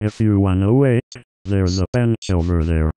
If you wanna wait, there's a bench over there.